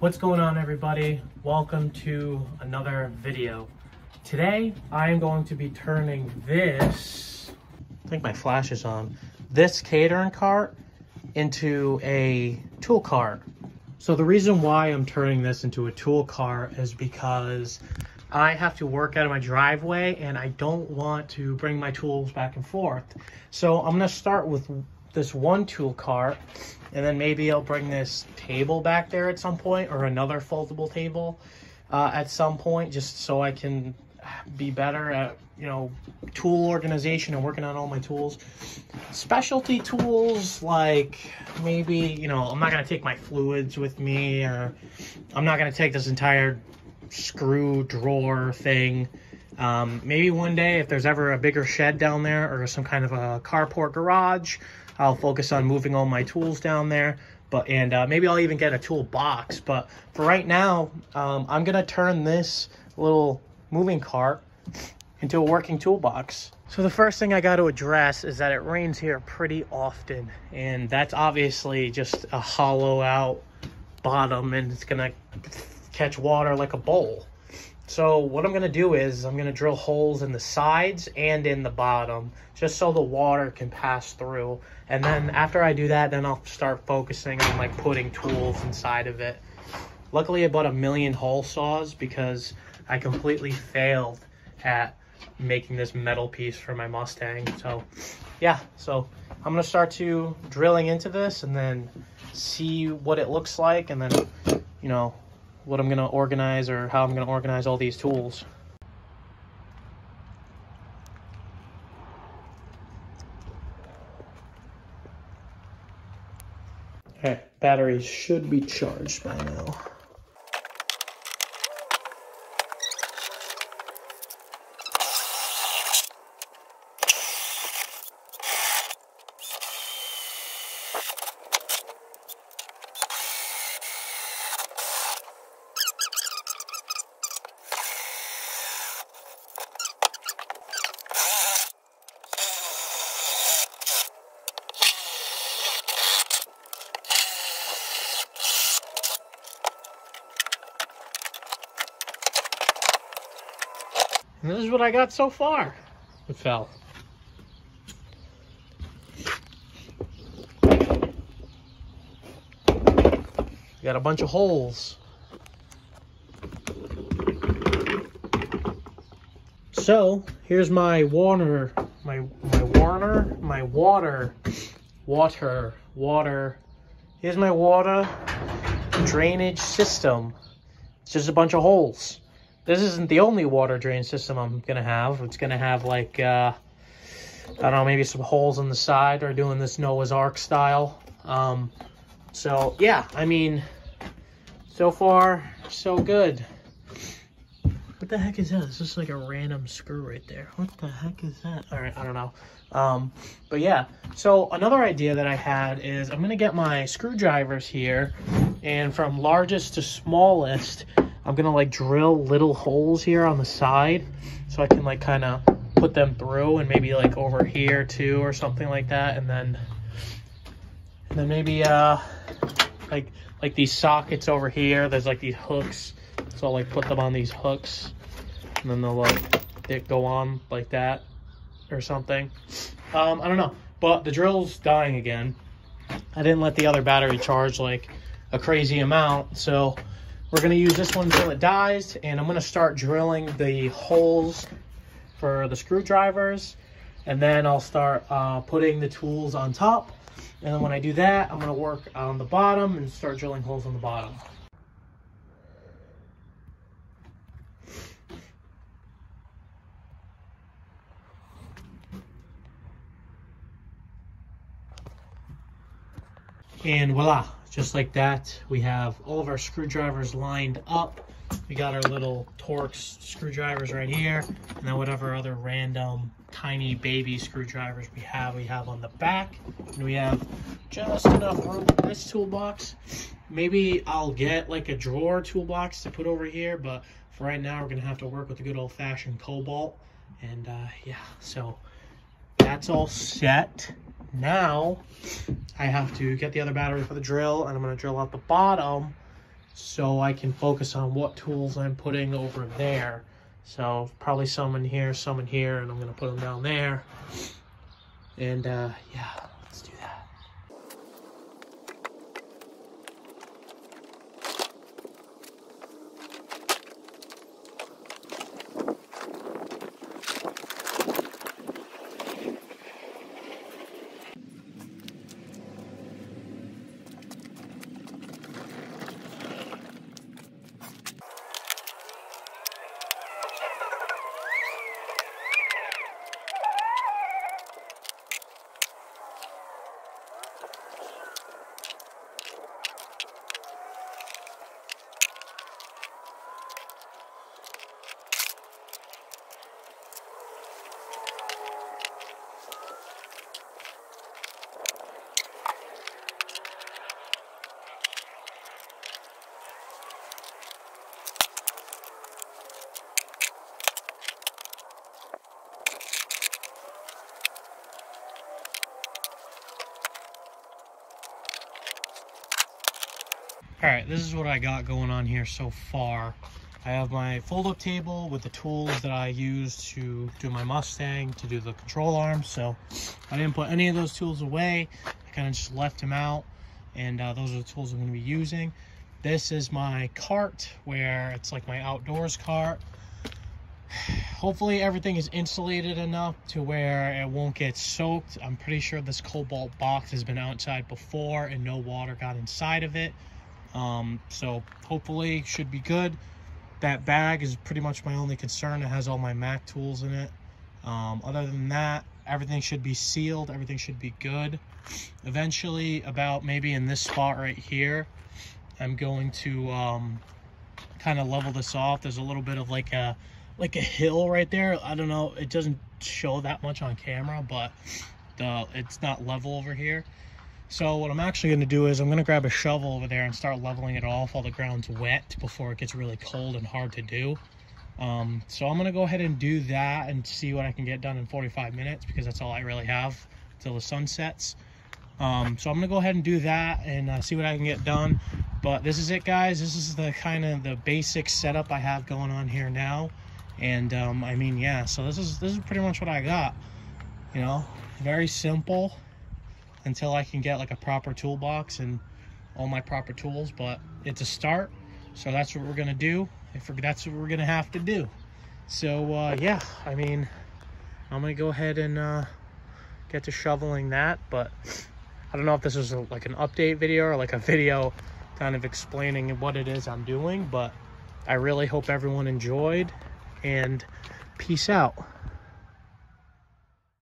What's going on everybody? Welcome to another video. Today I am going to be turning this, I think my flash is on, this catering cart into a tool cart. So the reason why I'm turning this into a tool cart is because I have to work out of my driveway and I don't want to bring my tools back and forth. So I'm gonna start with this one tool cart and then maybe I'll bring this table back there at some point or another foldable table uh, at some point just so I can be better at you know tool organization and working on all my tools. Specialty tools like maybe you know i'm not going to take my fluids with me or i'm not going to take this entire screw drawer thing. Um, maybe one day if there's ever a bigger shed down there or some kind of a carport garage I'll focus on moving all my tools down there. But and uh, maybe I'll even get a toolbox. But for right now, um, I'm gonna turn this little moving cart into a working toolbox. So the first thing I got to address is that it rains here pretty often, and that's obviously just a hollow out bottom, and it's gonna catch water like a bowl. So what I'm going to do is I'm going to drill holes in the sides and in the bottom just so the water can pass through. And then ah. after I do that, then I'll start focusing on like putting tools inside of it. Luckily I bought a million hole saws because I completely failed at making this metal piece for my Mustang. So yeah, so I'm going to start to drilling into this and then see what it looks like and then, you know, what I'm going to organize or how I'm going to organize all these tools. Okay, batteries should be charged by now. And this is what I got so far. It fell. Got a bunch of holes. So here's my water, my my water, my water, water, water. Here's my water drainage system. It's just a bunch of holes this isn't the only water drain system I'm gonna have. It's gonna have like, uh, I don't know, maybe some holes on the side or doing this Noah's Ark style. Um, so yeah, I mean, so far, so good. What the heck is that? It's just like a random screw right there. What the heck is that? All right, I don't know. Um, but yeah, so another idea that I had is I'm gonna get my screwdrivers here and from largest to smallest, I'm gonna like drill little holes here on the side so I can like kind of put them through and maybe like over here too or something like that. And then and then maybe uh like like these sockets over here there's like these hooks. So I'll like put them on these hooks and then they'll like they go on like that or something. Um I don't know but the drill's dying again. I didn't let the other battery charge like a crazy amount. So we're going to use this one until it dies, and I'm going to start drilling the holes for the screwdrivers, and then I'll start uh, putting the tools on top. And then when I do that, I'm going to work on the bottom and start drilling holes on the bottom. And voila, just like that, we have all of our screwdrivers lined up. We got our little Torx screwdrivers right here, and then whatever other random tiny baby screwdrivers we have, we have on the back. And we have just enough room in this toolbox. Maybe I'll get like a drawer toolbox to put over here, but for right now, we're gonna have to work with the good old fashioned Kobalt. And uh, yeah, so that's all set. Now, I have to get the other battery for the drill, and I'm going to drill out the bottom so I can focus on what tools I'm putting over there. So probably some in here, some in here, and I'm gonna put them down there. And uh, yeah, let's do that. All right, this is what I got going on here so far. I have my fold-up table with the tools that I use to do my Mustang, to do the control arms. So I didn't put any of those tools away. I kind of just left them out. And uh, those are the tools I'm gonna be using. This is my cart where it's like my outdoors cart. Hopefully everything is insulated enough to where it won't get soaked. I'm pretty sure this Kobalt box has been outside before and no water got inside of it. Um, so hopefully should be good. That bag is pretty much my only concern. It has all my Mac tools in it. Um, other than that, everything should be sealed. Everything should be good. Eventually, about maybe in this spot right here, I'm going to um, kind of level this off. There's a little bit of like a like a hill right there. I don't know. It doesn't show that much on camera, but the it's not level over here. So what I'm actually going to do is I'm going to grab a shovel over there and start leveling it off while the ground's wet before it gets really cold and hard to do. Um, so I'm going to go ahead and do that and see what I can get done in 45 minutes because that's all I really have till the sun sets. Um, so I'm going to go ahead and do that and uh, see what I can get done. But this is it, guys. This is the kind of the basic setup I have going on here now. And um, I mean, yeah, so this is this is pretty much what I got. You know, very simple until I can get like a proper toolbox and all my proper tools, but it's a start. So that's what we're gonna do. If that's what we're gonna have to do. So uh, yeah, I mean, I'm gonna go ahead and uh, get to shoveling that, but I don't know if this is a, like an update video or like a video kind of explaining what it is I'm doing, but I really hope everyone enjoyed and peace out.